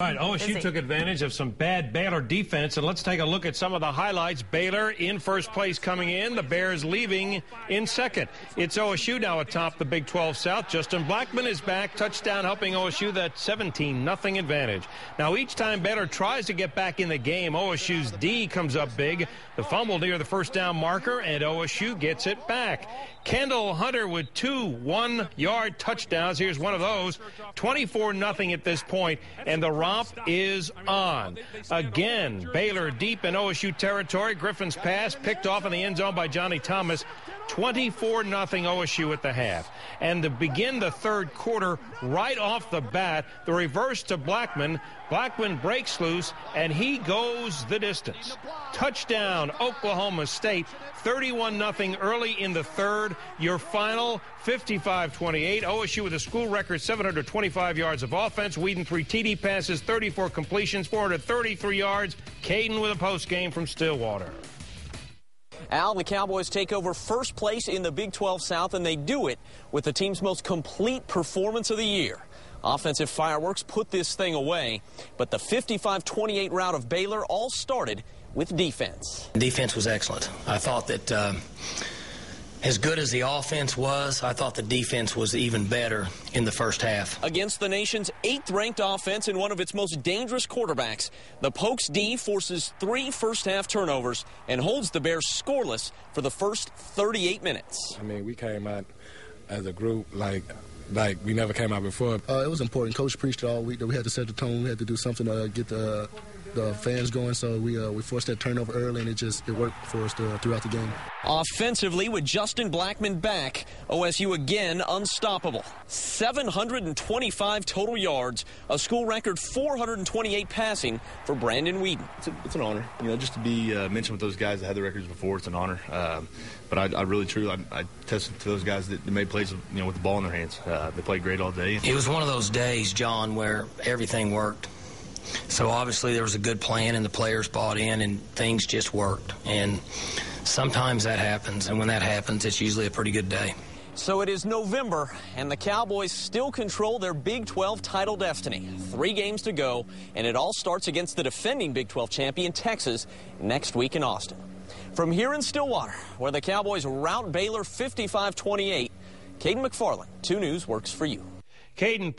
All right, OSU took advantage of some bad Baylor defense, and let's take a look at some of the highlights. Baylor in first place coming in, the Bears leaving in second. It's OSU now atop the Big 12 South. Justin Blackmon is back, touchdown helping OSU that 17 nothing advantage. Now, each time Baylor tries to get back in the game, OSU's D comes up big. The fumble near the first down marker, and OSU gets it back. Kendall Hunter with two one-yard touchdowns. Here's one of those. 24 nothing at this point, and the romp is on. Again, Baylor deep in OSU territory. Griffin's pass picked off in the end zone by Johnny Thomas. 24 nothing OSU at the half. And to begin the third quarter, right off the bat, the reverse to Blackmon. Blackmon breaks loose, and he goes the distance. Touchdown, Oklahoma State. 31 nothing early in the third. Your final 55-28. OSU with a school record 725 yards of offense. Weeden three TD passes, 34 completions, 433 yards. Caden with a post game from Stillwater. Al, the Cowboys take over first place in the Big 12 South, and they do it with the team's most complete performance of the year. Offensive fireworks put this thing away, but the 55-28 rout of Baylor all started with defense. Defense was excellent. I thought that uh, as good as the offense was, I thought the defense was even better in the first half. Against the nation's eighth ranked offense and one of its most dangerous quarterbacks, the Pokes D forces three first half turnovers and holds the Bears scoreless for the first 38 minutes. I mean, we came out as a group like like we never came out before. Uh, it was important. Coach preached all week that we had to set the tone. We had to do something to get the the fans going. So we uh, we forced that turnover early, and it just it worked for us to, throughout the game. Offensively, with Justin Blackmon back, OSU again unstoppable. 725 total yards, a school record 428 passing for Brandon Weeden. It's, a, it's an honor, you know, just to be uh, mentioned with those guys that had the records before. It's an honor. Uh, but I, I, really, truly, I, I tested to those guys that made plays, you know, with the ball in their hands. Uh, they played great all day. It was one of those days, John, where everything worked. So obviously there was a good plan and the players bought in and things just worked. And sometimes that happens. And when that happens, it's usually a pretty good day. So it is November, and the Cowboys still control their Big 12 title destiny. Three games to go, and it all starts against the defending Big 12 champion, Texas, next week in Austin. From here in Stillwater, where the Cowboys rout Baylor 55 28, Caden McFarland, 2 News works for you. Caden,